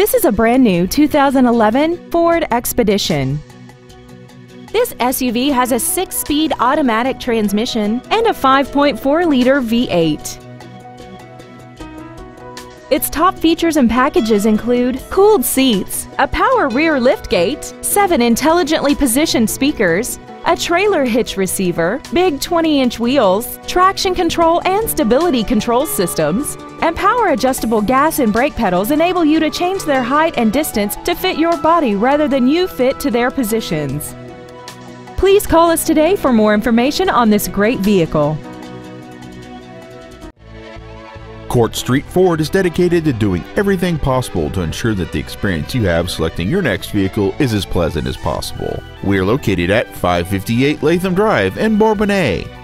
This is a brand new 2011 Ford Expedition. This SUV has a 6-speed automatic transmission and a 5.4-liter V8. Its top features and packages include cooled seats, a power rear liftgate, seven intelligently positioned speakers, a trailer hitch receiver, big 20-inch wheels, traction control and stability control systems, and power adjustable gas and brake pedals enable you to change their height and distance to fit your body rather than you fit to their positions. Please call us today for more information on this great vehicle. Court Street Ford is dedicated to doing everything possible to ensure that the experience you have selecting your next vehicle is as pleasant as possible. We are located at 558 Latham Drive in Bourbonnais.